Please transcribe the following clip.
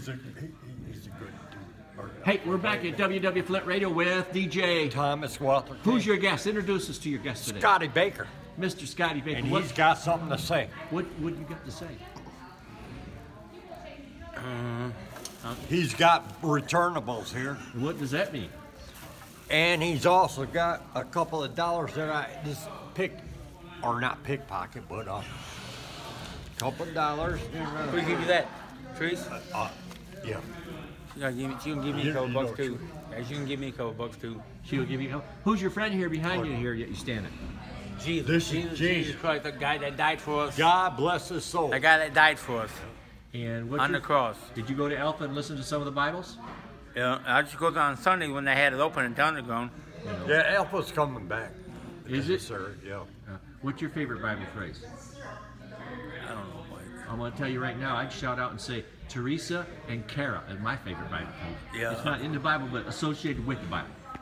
He's a he, he's a good dude. Hey, we're back at WW Flint Radio with DJ. Thomas Walter. Who's your guest? Introduce us to your guest today. Scotty Baker? Mr. Scotty Baker. And what, he's got something to say. what, what you got to say? Uh, uh, he's got returnables here, What does that mean? and he's also got a couple of dollars that I just picked, or not pickpocket, but a couple of dollars. you know. Who give you that? Therese? Uh, yeah. She gonna give me, she gonna give me a couple you bucks too. Yeah, she can give me a couple bucks too. She'll give you. Who's your friend here behind you here? You standing? Jesus, This is Jesus, Jesus. Jesus Christ, the guy that died for us. God bless his soul. The guy that died for us And what? on the cross. Did you go to Alpha and listen to some of the Bibles? Yeah, I just goes on Sunday when they had it open in Thunderground. Yeah, Alpha's coming back. Is it? sir? Yeah. Uh, what's your favorite Bible phrase? I'm going to tell you right now. I'd shout out and say Teresa and Kara is my favorite Bible. Yeah. It's not in the Bible, but associated with the Bible.